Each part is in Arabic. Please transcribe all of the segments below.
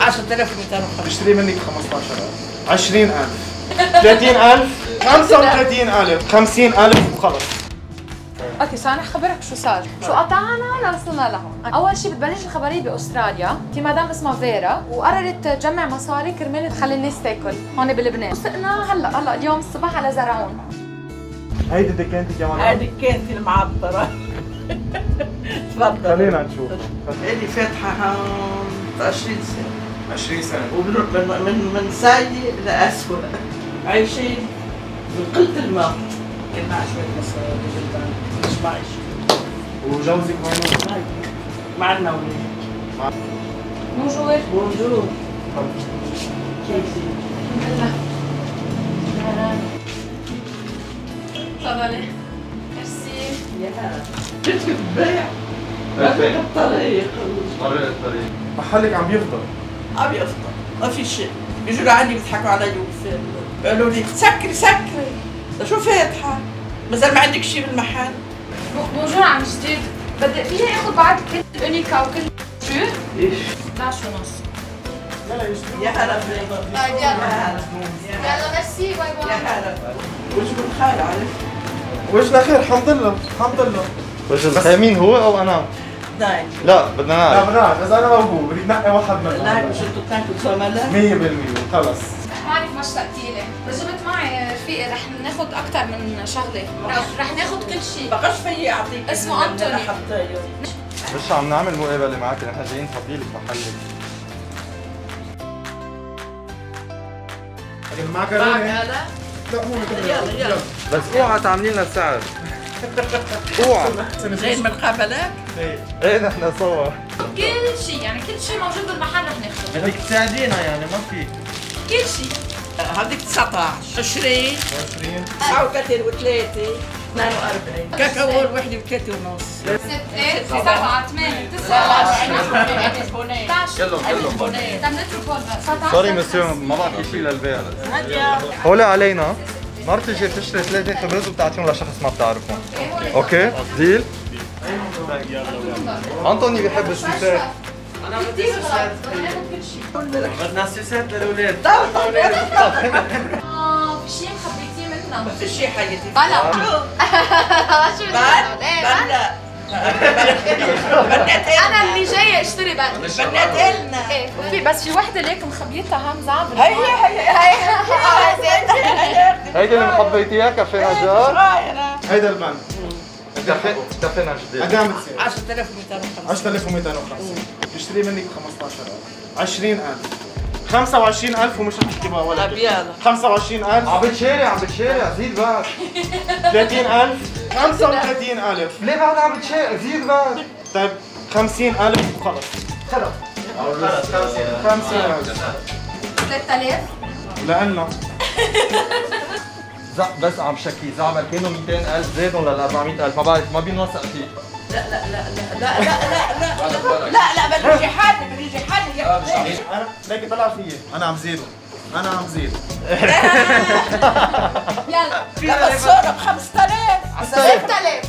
10250 بشتري منك ب 15000 20000 30000 35000 50000 وخلص. okay so أنا خبرك شو صار. شو قطعنا؟ لوصلنا لهون أول شيء بتبلش الخبرية بأستراليا. في مدام اسمها فيرا وقررت تجمع مصاري كرمال تخلي الناس تاكل. هون بلبنان. وصلنا هلأ. هلأ اليوم الصبح على زرعون. هيدي دكانتك يا مدام. هذه كانت المعطرة. تفضل خلينا نشوف. هذه فاتحة هون 20 سنة. 20 سنة. وبنروح من من من سيء لاسوء عايشين من قلة الماء. كنا شوية بس جدا مش معيش. وجوزك وين؟ مع عندنا ولاد بونجور. بونجور. كيفك؟ الحمد لله تفضلي. ميرسي يا كيفك تبيع؟ الطريق الطريق محلك عم يفضل. يفطر ما في شيء. بيجوا لعندي بيضحكوا علي وفي بيقولوا لي سكري سكري. شو فاتحة مازال ما عندك شيء بالمحل. بونجور عم جديد بدي فيني اخذ بعد كل اونيكا وكل شو؟ إيش؟ 11 ونص يا هلا طيب يا يلا. هلا. يلا ميرسي. باي يا باي هلا. وش بالخير عرفت وجهنا خير الحمد لله. الحمد لله. وجه الخير مين هو أو أنا؟ نايم لا بدنا لا نعرف بنعرف اذا أنا موجود بدك تنقي واحد لا منهم مش أنتوا بتاكلوا زملاء 100% خلص. بعرف ما اشتقتيلي بس جبت معي رفيقي رح ناخذ أكثر من شغلة. رح, رح ناخذ كل شيء بقاش فيي أعطيك اسمه. حطيه مش عم نعمل مقابلة معك نحن جايين نفضيلك محلك المعكرونة. هلا لا مو يلا. يلا. بس اوعى تعملي لنا سعر. اوعى من قبلك إيه نحن سوا كل شيء يعني كل شيء موجود بالمحل رح ناخذه بدك تساعدينا يعني ما في كل شيء هذيك 19 20 20 39 و3 42 كاكاو الوحده بثلاثة ونص ستة سبعة ثمانية تسعة عشرة 11 يلا يلا طب نترك هون سوري مسيو ما بعطي شيء للبيع هولي علينا مرتي جاي تشتري ثلاثة خبز وبتعطيهم لشخص ما بتعرفه أوكي ديل انطوني بيحب السوسات كثير ناخذ كل شيء بدنا سوسات للاولاد آه في شيء مخبيتيه منا ما في شيء حياتي بلا شو؟ شو بل بلا بل بنات أنا اللي جاية أشتري بلا بنات إلنا. إيه وفي بس في وحده ليك مخبيتها هم زعبل هي هي هي هيدي اللي مخبيتي اياها كافيه نجار هيدا كافيه كافيه نجدي قد عم بتصير؟ 10250 10250 بشتري منك ب 15000 20000 25000 ومش رح بقى ولا طب يلا 25000 عم بتشارع عم بتشارع زيد بعد 30000 35000 ليه بعد عم بتشارع زيد بعد طيب 50000 وخلص خلص 50000 3000 لأنه زع بس عم شكي زعبل كانوا 200000 زادهم لل 400000 ما بعرف ما بينوثق فيه لا لا لا لا لا لا لا لا لا بده حد بده حد ياخذ أنا ليك طلع فيي أنا عم زيده أنا عم زيد يلا لا بس صار ب 5000 6000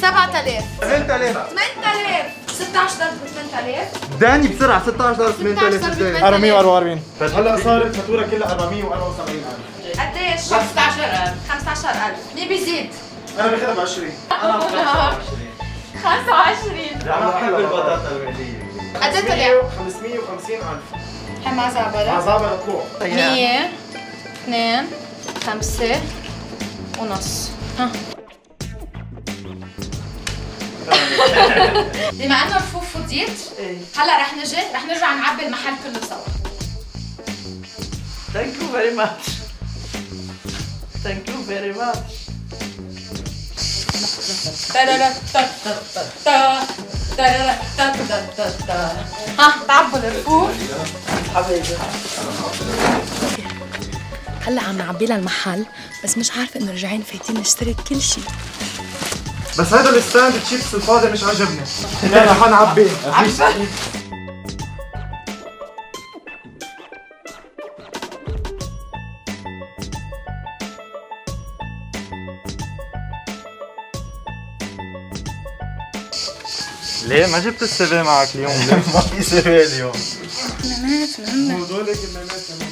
7000 8000 8000 16 ضرب 8000 داني بسرعة 16 8000 16 إزاي؟ 444 هلا صارت الفاتورة كلها 474000 قديش؟ 15000 15000 مين بيزيد؟ أنا باخذها ب 20 25 أنا بحب البطاطا المقلية. قد إيه طلع؟ 550000 مع زعبلة عذابها طلوع 100 2 5 ونص. ها. بما انه رفوف فضيت هلا رح نجي رح نرجع نعبي المحل كله سوا Thank you very much. Thank you very much. ترارا تا تا تا تا ترارا تا تا تا تا ها تعبوا الرفوف حبيبي هلا عم نعبي لها المحل بس مش عارفة إنه راجعين فايتين نشتري كل شيء بس هذا الستاند تشيبس الفاضي مش عجبني يلا حنعبيه ليه؟ ما جبت ال CV معك اليوم؟ ليه ما في CV اليوم؟ أنا ما هدول كمامات كمان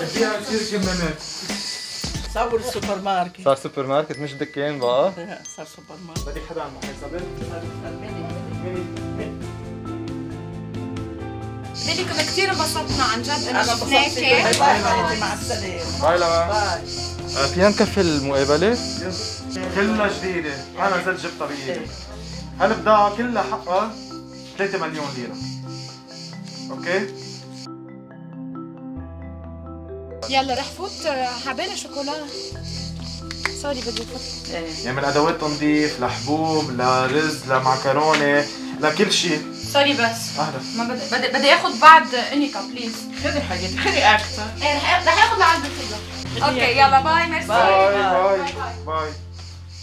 بديها تصير كمامات. صور السوبر ماركت صار سوبر ماركت مش دكان بقى صار سوبر ماركت بدك حدا عم حسابات ليكم كثير انبسطنا عن جد أنا انه شفناكي bye مع السلامه bye لما bye فينا نكفي المقابلة؟ كلها جديدة أنا نزلت جبتها بإيدي هالبضاعة كلها حقها 3 مليون ليرة okay؟ يلا رح فوت حبالة شوكولا. sorry بدي فوت. يعني من أدوات تنظيف لحبوب لرز لمعكرونة لكل شيء. sorry بس. أهلا. ما بدي بدي بدي آخذ بعد إنيكا please خذي حاجتي خذي أكثر إيه رح رح ياخذ العلبة كلها okay يلا bye merci bye bye باي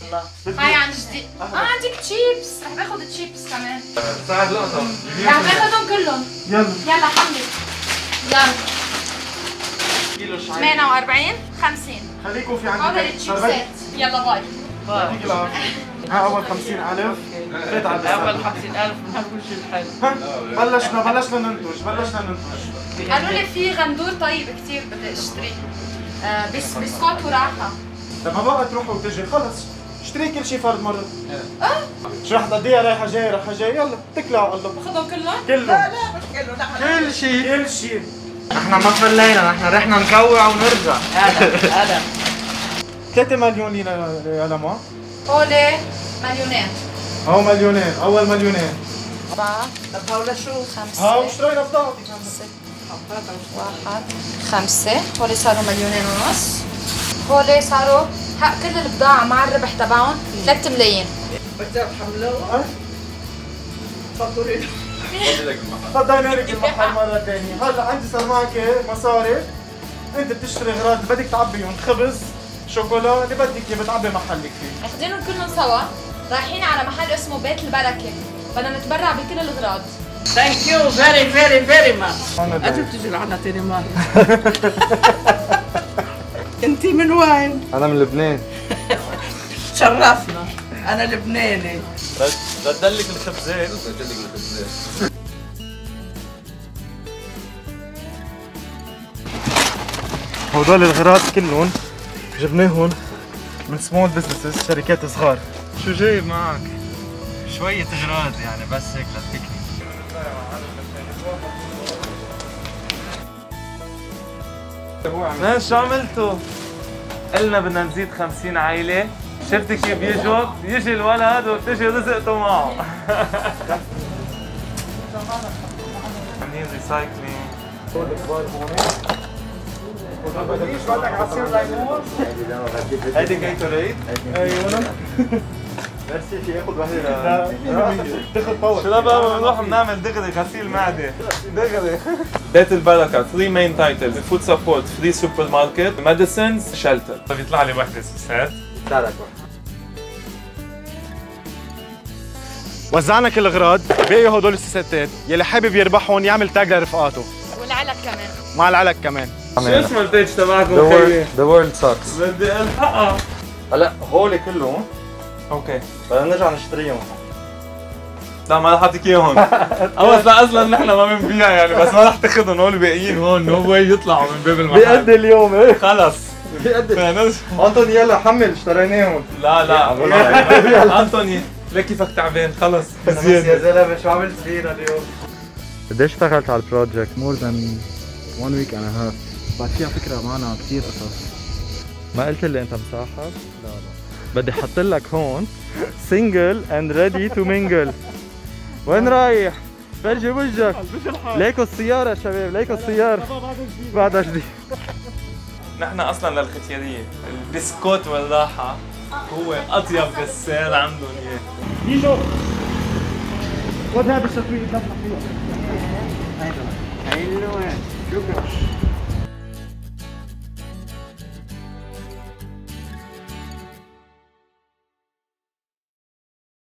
الله. هاي عن جديد. آه عندك تشيبس رح باخذ تشيبس كمان. ساعد لقطة رح باخذهم كلهم. يلا. يلا حملي يلا. 48 50 خليكم في هذا عندي التشيبسات يلا باي. باي يعطيك ها أول 50000 فات على أول البسالة 50000 من هالوجه الحلو بلشنا بلشنا ننتج بلشنا ننتج. قالوا لي في غندور طيب كثير بدي اشتريه آه بس بسكوت وراحة. لما بقى تروح وتجي خلص. اشتري كل شيء فرد مرة. آه. شو رح تقضيها؟ رايحة جاية رايحة جاية. يلا اتكلي على الله باخذهم كلهم. كله لا مش كله نحن كل شيء كل شيء نحن ما فلينا نحن رحنا نكوع ونرجع. أنا أنا 3 مليون لينا يا لما هولي مليونين. هو مليونين أول مليونين. أربعة. طب هولا شو؟ هاو خمسة اشترينا بضاعتي واحد. خمسة. هولي صاروا مليونين ونص. هولي صاروا حق كل البضاعة مع الربح تبعهم 3 ملايين. بدك تحملوها؟ تفضلي. فضينا لك المحل مرة ثانية هلا عندي صار معك مصاري. أنت بتشتري اغراض بدك تعبيهم. خبز شوكولا اللي بدك إياه بتعبي محلك فيه. أخذينهم كلهم سوا. رايحين على محل اسمه بيت البركة. بدنا نتبرع بكل الاغراض thank you very very very much أنا أجل دايم. تجي لعنا تاني مرة. انت من وين؟ أنا من لبنان. شرفنا. أنا لبناني. بدلك الخبزات بدلك الخبزات هدول الغراض كلهم جبناهم من small businesses شركات صغار. شو جايب معك؟ شوية اغراض يعني بس هيك لتكني مان شو عملتوا؟ قلنا بدنا نزيد 50 عائلة شفتي كيف بيجوا؟ بيجي الولد وبتجي رزقته معه عاملين recycling بدك عصير ليمون هيدي Gatorade أيوه تاخذ power شو بقى بنروح بنعمل دغري غسيل معدة. دغري. بيت البركة 3 main titles food support free supermarket medicines shelter بيطلع لي وحدة سوسات وزعنا كل الاغراض باقي هدول السيستات. يلي حابب يربحهم يعمل tag لرفقاته. والعلب كمان. مع العلب كمان. شو اسم ال page تبعكم؟ The خيي؟ world, the world sucks. بدي ألحقها. هلا هول كلهم. أوكي. بدنا نرجع نشتريهم. لا ما رح أعطيك إياهم. اول لا أصلا نحن ما بنبيع يعني بس ما رح تاخذهم. هول باقيين هون. no way يطلعوا من باب المحل. بقد اليوم إيه؟ خلص. بقد. انطوني يلا حمل اشتريناهم. لا لا. انتوني ليك كيفك تعبان؟ خلص. بس يا زلمة شو عملت فينا اليوم؟ قديش اشتغلت على ال project؟ more than one week and a half. بعد فيها فكرة معنا كثير قصص. ما قلت لي انت مصاحب؟ لا لا. بدي أحط لك هون. single and ready to mingle وين رايح؟ فرجي وجهك. ليكوا السيارة يا شباب ليكوا السيارة. بعدها جديد نحن أصلا للختيارية. البسكوت والراحة. هو أطيب غسال عندهم اياه يجوا خذ هذا الشطوي دفع فيه حلوة شكرا